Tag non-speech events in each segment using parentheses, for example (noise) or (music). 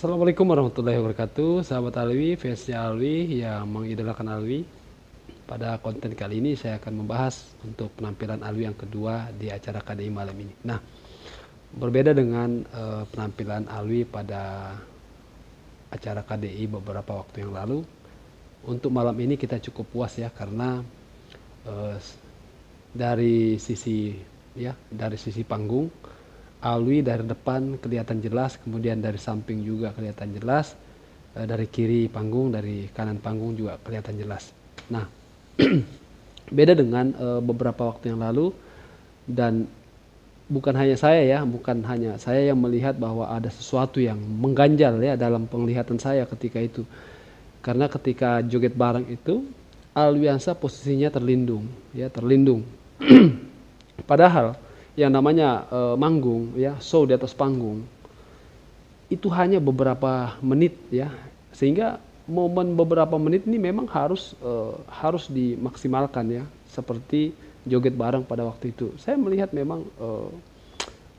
Assalamualaikum warahmatullahi wabarakatuh. Sahabat Alwi, fansnya Alwi yang mengidolakan Alwi. Pada konten kali ini saya akan membahas untuk penampilan Alwi yang kedua di acara KDI malam ini. Nah, berbeda dengan uh, penampilan Alwi pada acara KDI beberapa waktu yang lalu Untuk malam ini kita cukup puas ya karena uh, dari sisi ya dari sisi panggung Alwi dari depan kelihatan jelas, kemudian dari samping juga kelihatan jelas, eh, dari kiri panggung, dari kanan panggung juga kelihatan jelas. Nah, (clears throat) beda dengan eh, beberapa waktu yang lalu dan bukan hanya saya ya, bukan hanya saya yang melihat bahwa ada sesuatu yang mengganjal ya dalam penglihatan saya ketika itu. Karena ketika joget bareng itu Alwiansa posisinya terlindung, ya terlindung. (clears throat) Padahal yang namanya uh, manggung ya show di atas panggung itu hanya beberapa menit ya. Sehingga momen beberapa menit ini memang harus uh, harus dimaksimalkan ya. Seperti joget bareng pada waktu itu. Saya melihat memang uh,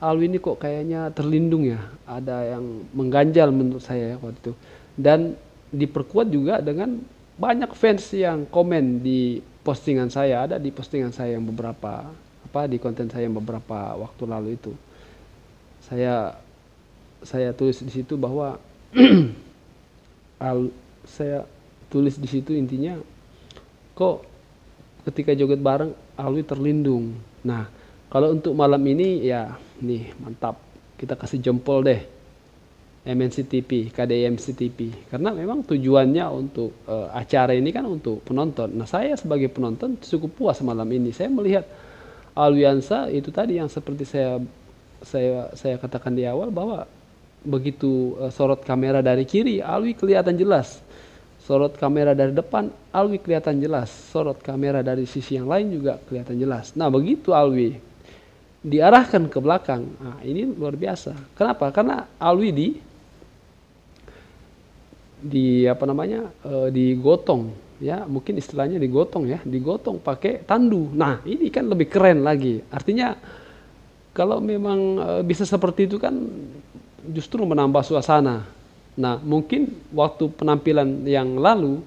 Alwi ini kok kayaknya terlindung ya. Ada yang mengganjal menurut saya ya waktu itu. Dan diperkuat juga dengan banyak fans yang komen di postingan saya ada di postingan saya yang beberapa apa di konten saya beberapa waktu lalu itu saya saya tulis di situ bahwa (clears throat) al, saya tulis di situ intinya kok ketika joget bareng Alwi terlindung nah kalau untuk malam ini ya nih mantap kita kasih jempol deh MNC TV, KDMC TV karena memang tujuannya untuk uh, acara ini kan untuk penonton. Nah, saya sebagai penonton cukup puas malam ini. Saya melihat Alwiansa itu tadi yang seperti saya saya saya katakan di awal bahwa begitu uh, sorot kamera dari kiri Alwi kelihatan jelas. Sorot kamera dari depan Alwi kelihatan jelas. Sorot kamera dari sisi yang lain juga kelihatan jelas. Nah begitu Alwi diarahkan ke belakang nah, ini luar biasa. Kenapa? Karena Alwi di di apa namanya uh, digotong ya mungkin istilahnya digotong ya digotong pakai tandu. Nah ini kan lebih keren lagi. Artinya kalau memang e, bisa seperti itu kan justru menambah suasana. Nah mungkin waktu penampilan yang lalu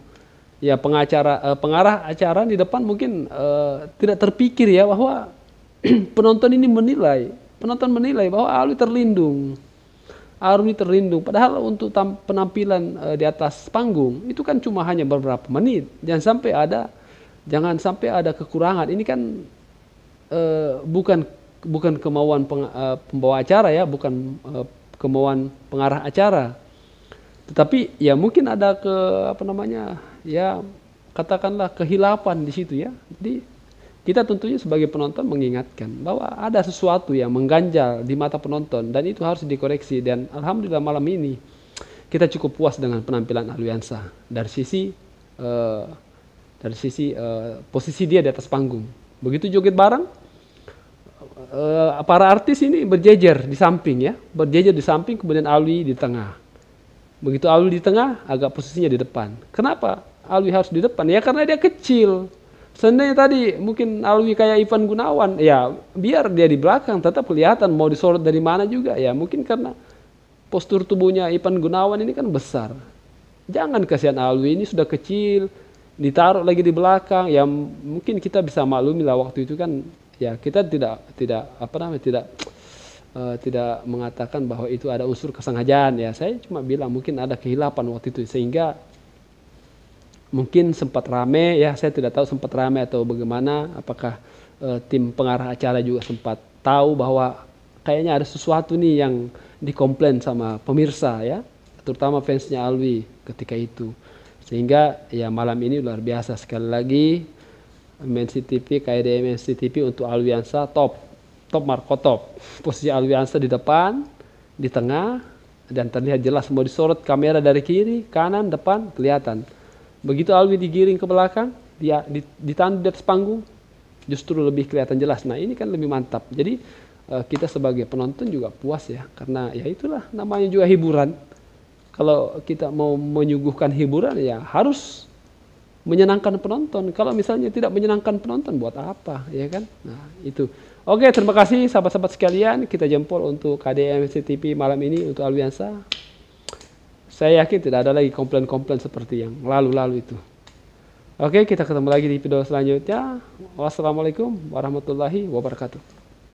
ya pengacara e, pengarah acara di depan mungkin e, tidak terpikir ya bahwa (clears throat) penonton ini menilai penonton menilai bahwa Alwi terlindung Aruni terlindung. Padahal untuk penampilan uh, di atas panggung itu kan cuma hanya beberapa menit. Jangan sampai ada jangan sampai ada kekurangan. Ini kan uh, bukan bukan kemauan peng, uh, pembawa acara ya, bukan uh, kemauan pengarah acara. Tetapi ya mungkin ada ke apa namanya? ya katakanlah kehilapan di situ ya. Jadi kita tentunya sebagai penonton mengingatkan bahwa ada sesuatu yang mengganjal di mata penonton dan itu harus dikoreksi dan alhamdulillah malam ini kita cukup puas dengan penampilan Aliansa dari sisi uh, dari sisi uh, posisi dia di atas panggung. Begitu joget bareng uh, para artis ini berjejer di samping ya, berjejer di samping kemudian Alwi di tengah. Begitu Alwi di tengah agak posisinya di depan. Kenapa Alwi harus di depan? Ya karena dia kecil Seandainya tadi mungkin Alwi kayak Ivan Gunawan, ya biar dia di belakang tetap kelihatan mau disorot dari mana juga ya mungkin karena postur tubuhnya Ivan Gunawan ini kan besar. Jangan kasihan Alwi ini sudah kecil, ditaruh lagi di belakang, ya mungkin kita bisa maklumi lah waktu itu kan ya kita tidak tidak apa namanya tidak uh, tidak mengatakan bahwa itu ada unsur kesengajaan ya. Saya cuma bilang mungkin ada kehilapan waktu itu sehingga mungkin sempat rame ya saya tidak tahu sempat rame atau bagaimana. Apakah e, tim pengarah acara juga sempat tahu bahwa kayaknya ada sesuatu nih yang dikomplain sama pemirsa ya terutama fansnya Alwi ketika itu. Sehingga ya malam ini luar biasa sekali lagi. MNC TV KDM MNC TV untuk Alwiansa top top Marco top. (laughs) Posisi Alwiansa di depan di tengah dan terlihat jelas mau disorot kamera dari kiri kanan depan kelihatan Begitu Alwi digiring ke belakang, dia ditandu di atas panggung, justru lebih kelihatan jelas. Nah ini kan lebih mantap. Jadi uh, kita sebagai penonton juga puas ya, karena ya itulah namanya juga hiburan. Kalau kita mau menyuguhkan hiburan ya harus menyenangkan penonton. Kalau misalnya tidak menyenangkan penonton, buat apa, ya kan? Nah, itu. Oke, terima kasih sahabat-sahabat sekalian. Kita jempol untuk KDM CTP malam ini untuk Alwiansa. Saya yakin tidak ada lagi komplain-komplain seperti yang lalu-lalu itu. Oke, kita ketemu lagi di video selanjutnya. Wassalamualaikum warahmatullahi wabarakatuh.